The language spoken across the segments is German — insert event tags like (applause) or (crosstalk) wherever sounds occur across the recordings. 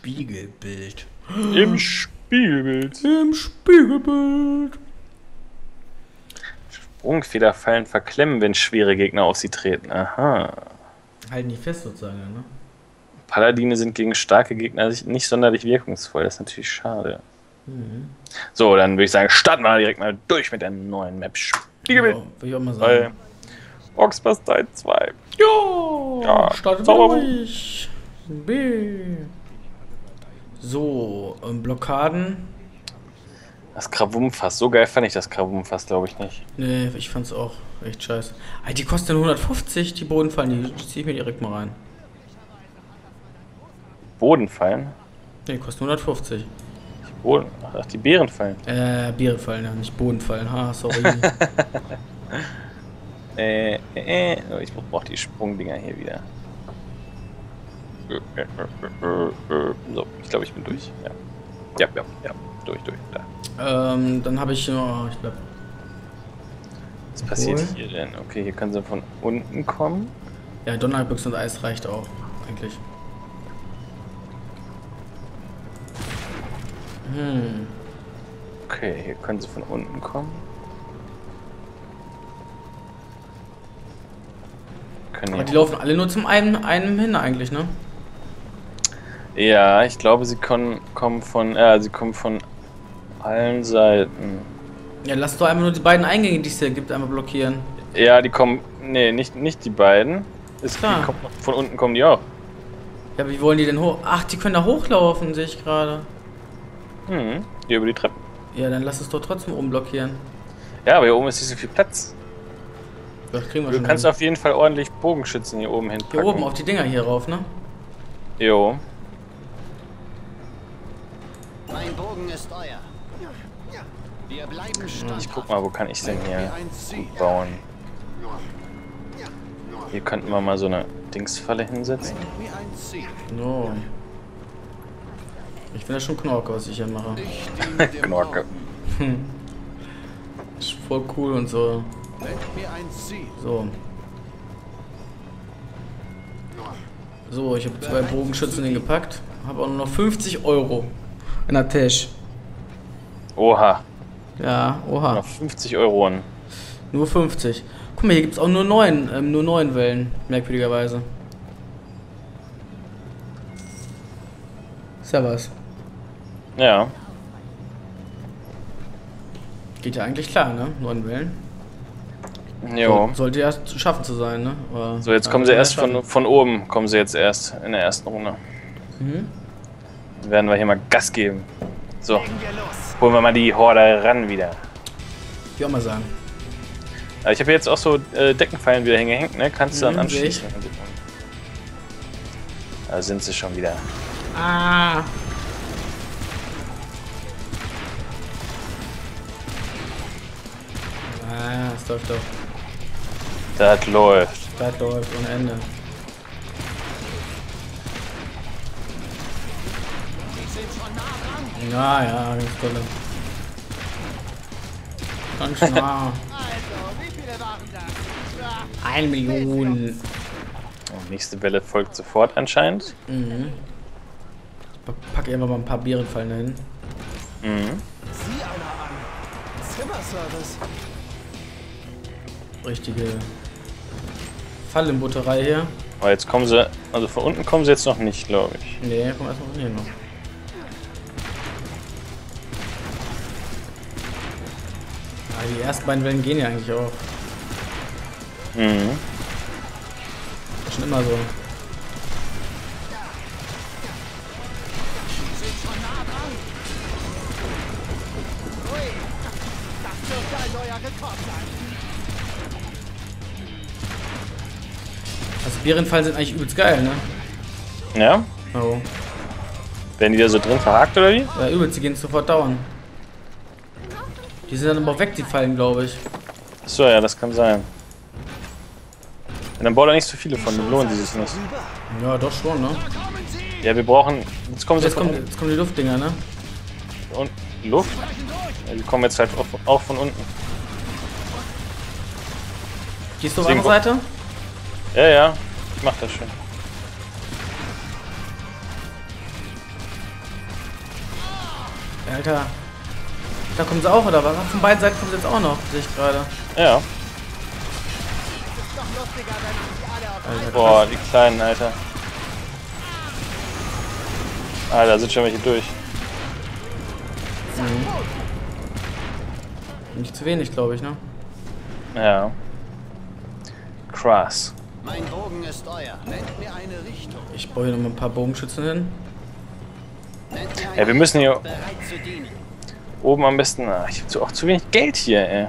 Spiegelbild. Im Spiegelbild. Im Spiegelbild. Sprungfederfallen verklemmen, wenn schwere Gegner auf sie treten. Aha. Halten die fest sozusagen, ne? Paladine sind gegen starke Gegner nicht sonderlich wirkungsvoll. Das ist natürlich schade. So, dann würde ich sagen, starten wir direkt mal durch mit der neuen Map. Spiegelbild. Ja, Würde ich auch mal Bei sagen. Oxbustite 2. Ja, Ja, startet durch. B. So, ähm, Blockaden. Das Krawumfass. So geil fand ich das Krawumfass, glaube ich nicht. Nee, ich fand's auch echt scheiße. Alter, die kosten 150, die Bodenfallen, die zieh ich mir direkt mal rein. Bodenfallen. Nee, die kosten 150. Boden. Ach, die Bärenfallen. Äh, Bierenfallen, ja, nicht Bodenfallen. Ha, sorry. (laughs) Äh, äh, äh. Oh, ich brauche die Sprungdinger hier wieder. So, ich glaube, ich bin durch. Ja. Ja, ja, ja. Durch, durch. Da. ähm, dann habe ich noch. Ich bleib. Was passiert hier denn? Okay, hier können sie von unten kommen. Ja, Donnerbüchse und Eis reicht auch, eigentlich. Hm. Okay, hier können sie von unten kommen. Können Aber die laufen alle nur zum einen, einem hin eigentlich, ne? ja, ich glaube, sie kommen, kommen von, ja, sie kommen von allen Seiten. Ja, lass doch einfach nur die beiden Eingänge, die es hier gibt, einmal blockieren. Ja, die kommen, nee, nicht, nicht die beiden. Es, Klar. noch- von unten kommen die auch. Ja, wie wollen die denn hoch? Ach, die können da hochlaufen, sehe ich gerade. Mhm, hier über die Treppen. Ja, dann lass es doch trotzdem oben blockieren. Ja, aber hier oben ist nicht so viel Platz. Das kriegen wir Du schon kannst hin. auf jeden Fall ordentlich Bogenschützen hier oben hinpacken. Hier oben auf die Dinger hier rauf, ne? Jo. Mein Bogen ist euer. Wir bleiben standhaft. Ich guck mal, wo kann ich denn hier gut bauen? Hier könnten wir mal so eine Dingsfalle hinsetzen. So. Ich finde das schon Knorke, was ich hier mache. (laughs) Knorke. Norden. (laughs) Ist voll cool und so. So. So, ich habe zwei Bogenschützen hingepackt. Habe auch nur noch 50 Euro in der Tasche. Oha, Ja, oha. noch 50 Euro. Nur 50. Guck mal, hier gibt es auch nur neun, ähm, nur neun Wellen, merkwürdigerweise. Ist ja was. Ja. Geht ja eigentlich klar, ne? Neun Wellen. Jo. So, sollte ja zu schaffen zu sein, ne? Aber, So, jetzt kommen sie erst von, von oben, kommen sie jetzt erst in der ersten Runde. Mhm. Dann werden wir hier mal Gas geben. So, holen wir mal die Horde ran wieder. Ich auch mal sagen. Also ich habe jetzt auch so äh, Deckenpfeilen wieder hingehängt, ne? Kannst du dann Mhm, seh anschließen. Da sind sie schon wieder. Ah! Ah, es läuft doch. Das läuft. Das läuft ohne Ende. Ja, ja, ganz toll. Ganz (laughs) nah. Eine Million. Und nächste Welle folgt sofort anscheinend. Mhm. Ich packe einfach mal ein paar Bärenfallen dahin. Mhm. Sieh einer an. Zimmerservice. Richtige Fallenbutterei hier. Aber jetzt kommen sie, also von unten kommen sie jetzt noch nicht, glaube ich. Nee, komm erstmal von hier noch. Ah, die ersten beiden Wellen gehen ja eigentlich auch. Mhm. Das ist schon immer so. Bärenfallen sind eigentlich übelst geil, ne? Ja? Oh. Werden die da so drin verhakt oder wie? Ja, übelst, die gehen sofort dauern. Die sind dann aber weg, die Fallen, glaube ich. Achso, ja, das kann sein. Ja, dann baut er nicht so viele von, dann lohnen die sich nicht. Ja, doch schon, ne? Ja, wir brauchen. Jetzt kommen sie Jetzt kommen, jetzt kommen die Luftdinger, ne? unten. Luft? Ja, die kommen jetzt halt auch, auch von unten. Gehst du auf andere Seite? Ja, ja. Mach das schon. Alter. Da kommen sie auch, oder was? Von beiden Seiten kommen sie jetzt auch noch, sehe ich gerade. Ja. Alter, Boah, die kleinen, Alter. Ah, da sind schon welche durch. Nicht zu wenig, glaube ich, ne? Ja. Krass. Mein Bogen ist euer. Nennt mir eine Richtung. Ich baue hier noch mal ein paar Bogenschützen hin. Ja, wir müssen hier oben am besten. Ah, ich habe auch zu wenig Geld hier, ey.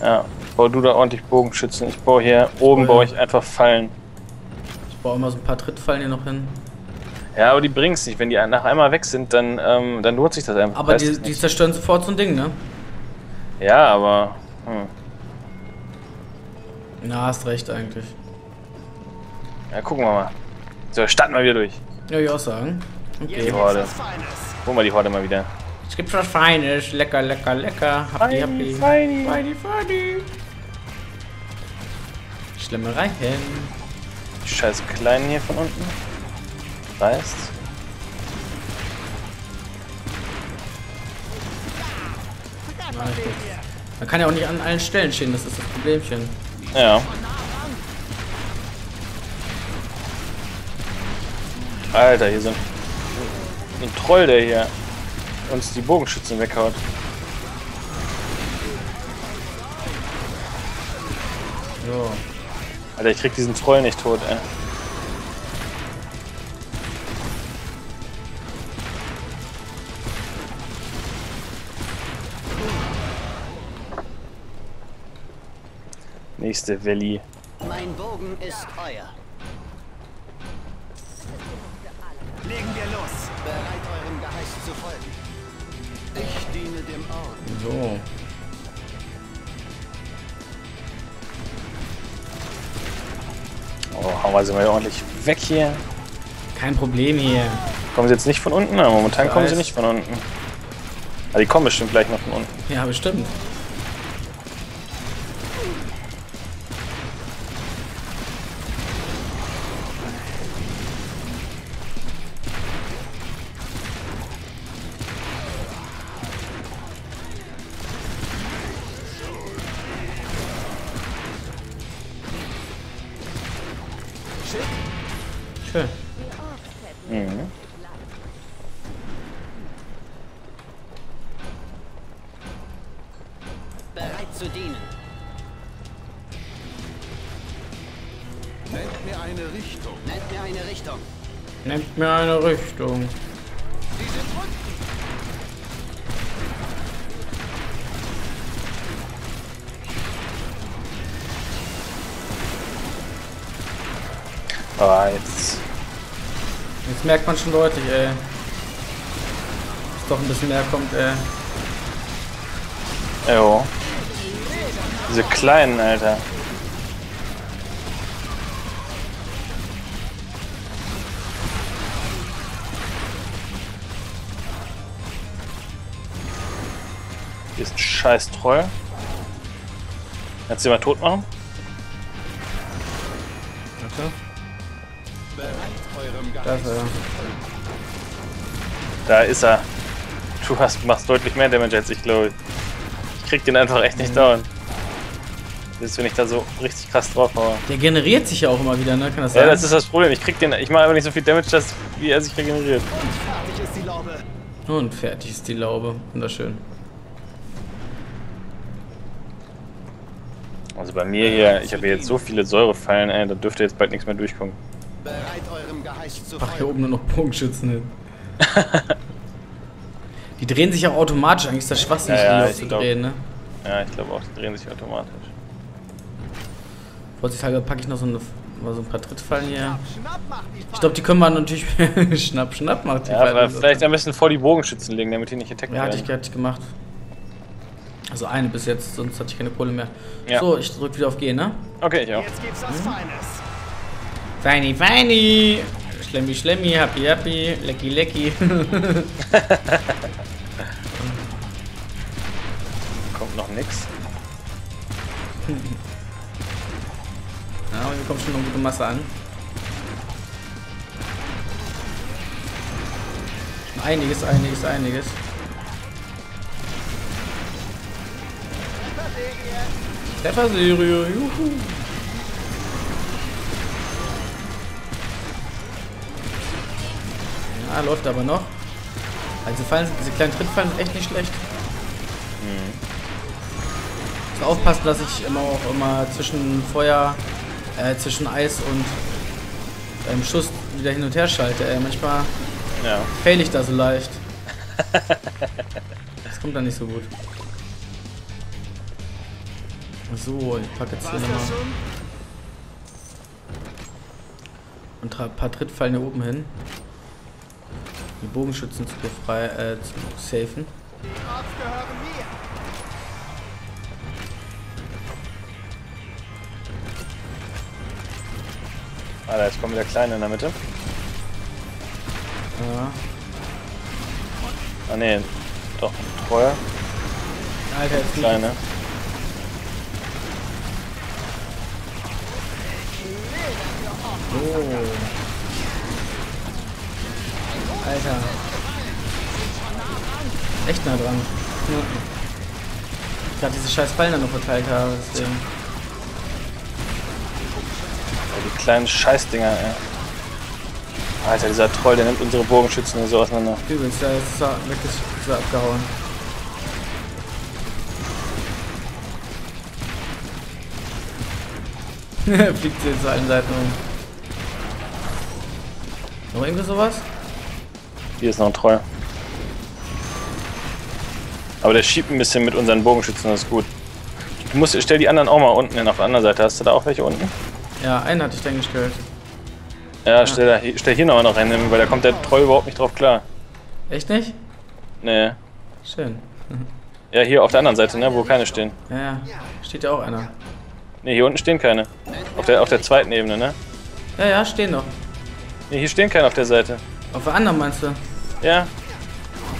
Ja, bau du da ordentlich Bogenschützen. Ich baue hier oben baue ich einfach Fallen. Ich baue immer so ein paar Trittfallen hier noch hin. Ja, aber die bringen's nicht. Wenn die nach einmal weg sind, dann, ähm, dann lohnt sich das einfach. Aber die, die zerstören sofort so ein Ding, ne? Ja, aber. Hm. Na, hast recht eigentlich. Ja, gucken wir mal. So, starten wir wieder durch. Ja, ich auch sagen. Okay. Die Horde. Holen wir die Horde mal wieder. Es gibt was Feines. Lecker, lecker, lecker. Happy, happy. feini. Feini, feini. Schlemmereien. Die scheiß Kleinen hier von unten. Weißt? Ah. Man kann ja auch nicht an allen Stellen stehen, das ist das Problemchen. Ja. Alter, hier sind ein Troll, der hier uns die Bogenschützen weghaut. So. Alter, ich krieg diesen Troll nicht tot, ey. Nächste Valley. Mein Bogen ist euer. Legen wir los. Bereit, eurem Geheiß zu folgen. Ich diene dem Orden. So. Oh, hauen wir sie mal ordentlich weg hier. Kein Problem hier. Kommen sie jetzt nicht von unten? Momentan kommen sie nicht von unten. Aber die kommen bestimmt gleich noch von unten. Ja, bestimmt. Mir eine Richtung. Aber jetzt. Jetzt merkt man schon deutlich, ey. Dass doch ein bisschen mehr kommt, ey. Jo. Diese kleinen, Alter. Hier ist scheiß Troll. Kannst du den mal tot machen? Warte. Da ist er. Da ist er. Du hast, machst deutlich mehr Damage als ich, glaube ich. Ich krieg den einfach echt nicht down. Das ist, wenn ich da so richtig krass drauf haue. Der generiert sich ja auch immer wieder, ne? Kann das Ja, sein? das ist das Problem. Ich krieg den, ich mache aber nicht so viel Damage, dass, wie er sich regeneriert. Fertig ist die Laube. Und fertig ist die Laube. Wunderschön. Also bei mir hier, ich habe hier jetzt so viele Säurefallen, ey, da dürfte jetzt bald nichts mehr durchkommen. Bereit, eurem Geheiß zu Ach, hier oben nur noch Bogenschützen hin. (laughs) die drehen sich auch automatisch. Eigentlich ist das schwachsinnig, Ja, ja, die glaub- drehen, ne? Ja, ich glaube auch, die drehen sich automatisch. Vorsichtshalber packe ich noch so, eine, mal so ein paar Trittfallen hier. Ich glaube, die können wir natürlich... (laughs) schnapp, schnapp macht die Ja, aber vielleicht am besten vor die Bogenschützen legen, damit die nicht attackt Ja, hatte ich, werden. hatte ich gemacht. Also eine bis jetzt, sonst hatte ich keine Kohle mehr. Ja. So, ich drück wieder auf G, ne? Okay, ich auch. Jetzt gibt's was Feines. Feini, feini! Schlemmi, schlemmi, happy, happy, lecky, lecky. (laughs) Kommt noch nix. (laughs) Ja, aber hier kommt schon eine gute Masse an. Einiges, einiges, einiges. Trefferserie, juhu. Ja, läuft aber noch. Also fallen, diese kleinen Trittfallen sind echt nicht schlecht. Muss aufpassen, dass ich immer auch immer zwischen Feuer, äh, zwischen Eis und ähm, Schuss wieder hin und her schalte. Ey. Manchmal Ja. fail ich da so leicht. (laughs) Das kommt dann nicht so gut. So, ich packe jetzt hier nochmal und ein paar Trittfallen hier oben hin. Die Bogenschützen zu befrei äh, zu safen. Alter, jetzt kommt wieder Kleine in der Mitte. Ja. Ah ne, doch, Treuer, Alter, jetzt. Kleine. Oh. Alter. Echt nah dran. Ja. Ich gerade diese scheiß Fallen dann noch verteilt habe, deswegen. Die kleinen Scheißdinger, ey. Alter, dieser Troll, der nimmt unsere Bogenschützen hier so auseinander. Übelst, da ist er wirklich so abgehauen. (laughs) Fliegt sie zu allen Seiten um. Noch irgendwie sowas? Hier ist noch ein Troll. Aber der schiebt ein bisschen mit unseren Bogenschützen, das ist gut. Du musst, stell die anderen auch mal unten hin, auf der anderen Seite. Hast du da auch welche unten? Ja, einen hatte ich dann gestellt. Ja, stell, da, hier- stell hier noch noch einen, weil da kommt der Troll überhaupt nicht drauf klar. Echt nicht? Nee. Schön. (laughs) Ja, hier auf der anderen Seite, ne, wo keine stehen. Ja, ja. Steht ja auch einer. Ne, hier unten stehen keine. Auf der, auf der zweiten Ebene, ne? Ja, ja, stehen noch. Ne, hier stehen keine auf der Seite. Auf der anderen meinst du? Ja,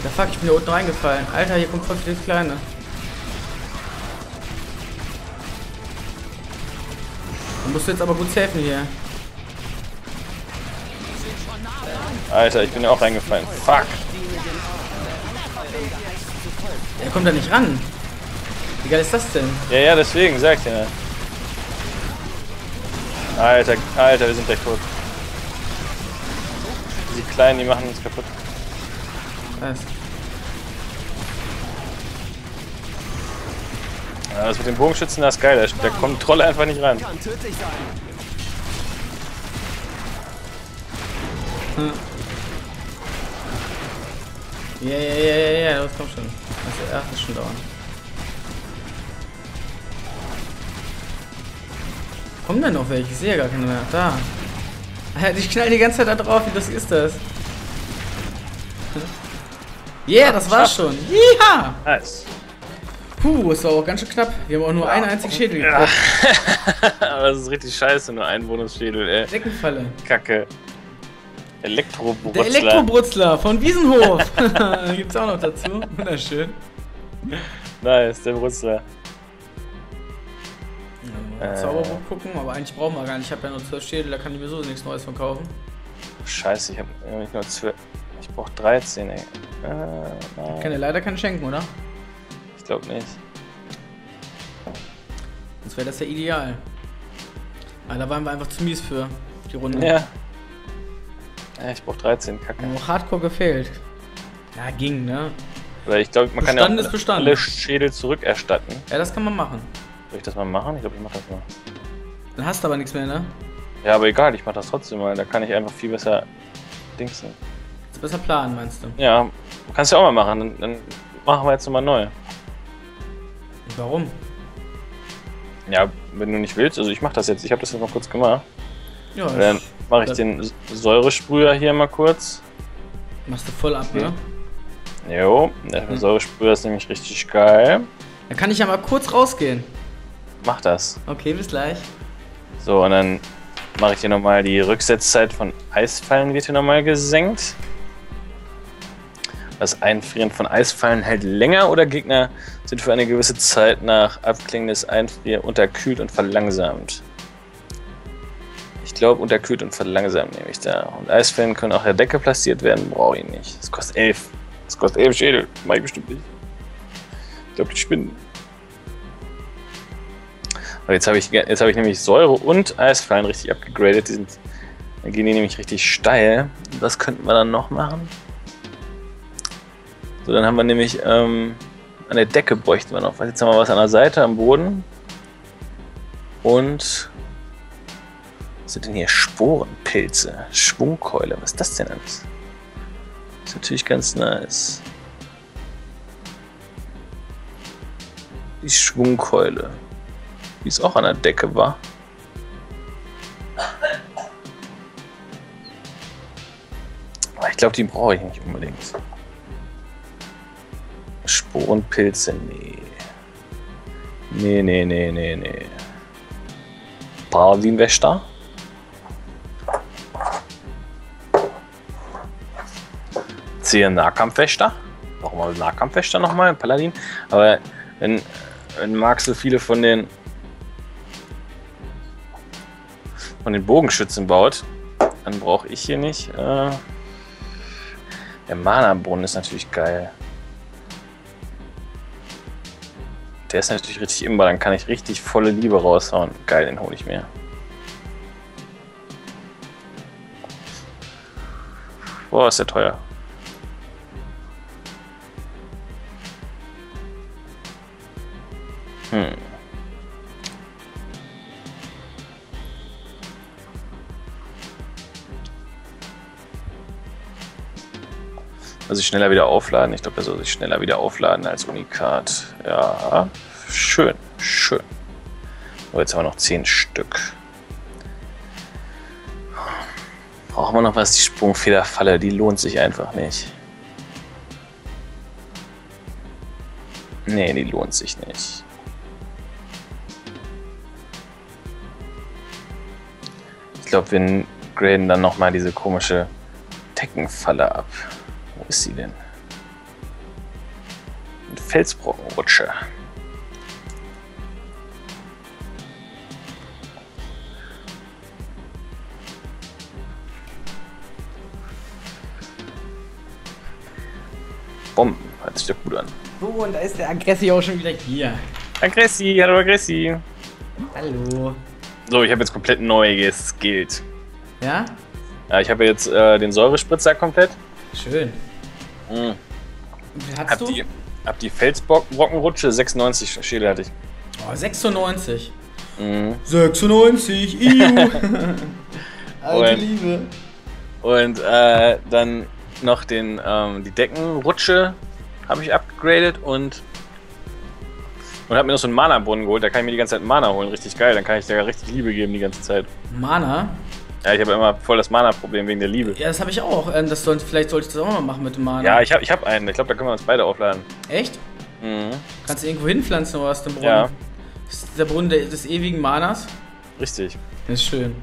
Da fuck, ich bin hier unten reingefallen. Alter, hier kommt voll viel Kleine. Dann musst du jetzt aber gut safen hier. Alter, ich bin ja auch reingefallen. Fuck. Er kommt da nicht ran. Wie geil ist das denn? Ja, ja, deswegen, sag ich dir. ne. Alter, Alter, wir sind gleich tot. Die Kleinen, die machen uns kaputt. Was? Ja, das mit den Bogenschützen, das ist geil. Da, da kommt Trolle einfach nicht tödlich sein. Ja, ja, ja, ja, ja, das kommt schon. Das erste ist schon dauern. Kommen denn noch welche? Ich sehe ja gar keine mehr. Da. (laughs) Ich knall die ganze Zeit da drauf. Wie das ist das? Yeah, das war's schon. Ja! Nice. Puh, ist auch ganz schön knapp. Wir haben auch nur einen einzigen Schädel gekriegt. (laughs) Aber das ist richtig scheiße, nur ein Bonusschädel, ey. Deckenfalle. Kacke. Der Elektrobrutzler. Elektrobrutzler von Wiesenhof. (laughs) Gibt's auch noch dazu. Wunderschön. Nice, der Brutzler. Äh. Zauberbuch gucken, aber eigentlich brauchen wir gar nicht. Ich habe ja nur 12 Schädel, da kann ich mir so nichts Neues von kaufen. Scheiße, ich hab nämlich nur 12. Ich brauch 13, ey. Äh, Kann dir leider keinen schenken, oder? ich glaub nicht. Sonst wäre das ja ideal. Aber da waren wir einfach zu mies für die Runde. Ja. ja ich brauch 13, kacke. Auch hardcore gefehlt. Ja, ging, ne? Ich glaube, man kann Bestanden ja bestanden. alle Schädel zurückerstatten. Ja, das kann man machen. Soll ich das mal machen? Ich glaube, ich mach das mal. Dann hast du aber nichts mehr, ne? Ja, aber egal, ich mach das trotzdem mal. Da kann ich einfach viel besser dingsen. Besser planen, meinst du? Ja, kannst du ja auch mal machen. Dann, dann machen wir jetzt nochmal neu. Warum? Ja, wenn du nicht willst, also ich mach das jetzt. Ich habe das jetzt mal kurz gemacht. Ja, Dann mache ich den Säuresprüher hier mal kurz. machst du voll ab, ne? Jo, der Hm. Säuresprüher ist nämlich richtig geil. Dann kann ich ja mal kurz rausgehen. Mach das. Okay, bis gleich. So, und dann mache ich hier nochmal die Rücksetzzeit von Eisfallen wird hier nochmal gesenkt. Das Einfrieren von Eisfallen hält länger oder Gegner sind für eine gewisse Zeit nach Abklingen des Einfrier unterkühlt und verlangsamt. Ich glaube, unterkühlt und verlangsamt nehme ich da. Und Eisfallen können auch der Decke platziert werden, brauche ich nicht. Das kostet 11. Das kostet 11 Schädel. Mach ich bestimmt nicht. Ich glaube, die spinnen. Aber jetzt habe ich, hab ich nämlich Säure und Eisfallen richtig abgegradet. Die sind, dann gehen die nämlich richtig steil. Was könnten wir dann noch machen? So, dann haben wir nämlich ähm, an der Decke bräuchten wir noch. Jetzt haben wir was an der Seite, am Boden. Und was sind denn hier Sporenpilze? Schwungkeule, was ist das denn alles? Ist natürlich ganz nice. Die Schwungkeule. Die es auch an der Decke war. Ich glaube, die brauche ich nicht unbedingt. Sporenpilze, nee. Nee, nee, nee, nee, nee. Paladinwächter? Ziehe Nahkampfwächter. Mal Nahkampfwächter nochmal? Paladin. Aber wenn, wenn Marx so viele von den von den Bogenschützen baut, dann brauche ich hier nicht. Äh, der Mana-Brunnen ist natürlich geil. Der ist natürlich richtig imbar, dann kann ich richtig volle Liebe raushauen. Geil, den hole ich mir. Boah, ist der teuer. Schneller wieder aufladen. Ich glaube, er soll sich schneller wieder aufladen als Unikat. Ja, schön, schön. So, jetzt haben wir noch 10 Stück. Brauchen wir noch was? Die Sprungfederfalle, die lohnt sich einfach nicht. Nee, die lohnt sich nicht. Ich glaube, wir graden dann nochmal diese komische Deckenfalle ab. Wo ist sie denn? Eine Felsbrockenrutsche. Bomben, hört sich doch gut an. So, und da ist der Aggressi auch schon wieder hier. Aggressi, hallo Aggressi. Hallo. So, ich habe jetzt komplett neu geskillt. Ja? Ja, ich habe jetzt äh, den Säurespritzer komplett. Schön. Mhm. Hast Hab du? die, hab die Felsbrockenrutsche, 96 Schädel hatte ich. Oh, 96. Mhm. 96, Iu. (laughs) Alte Und- Liebe. Und äh, dann noch den, ähm, die Deckenrutsche habe ich abgegradet und und habe mir noch so einen Mana-Brunnen geholt. Da kann ich mir die ganze Zeit Mana holen. Richtig geil. Dann kann ich da richtig Liebe geben die ganze Zeit. Mana? Ja, ich habe immer voll das Mana-Problem wegen der Liebe. Ja, das habe ich auch. Ähm, das soll, vielleicht sollte ich das auch mal machen mit dem Mana. Ja, ich habe ich hab einen. Ich glaube, da können wir uns beide aufladen. Echt? Mhm. Kannst du irgendwo hinpflanzen oder was, den Brunnen? Ja. Das ist der Brunnen des ewigen Manas? Richtig. Das ist schön.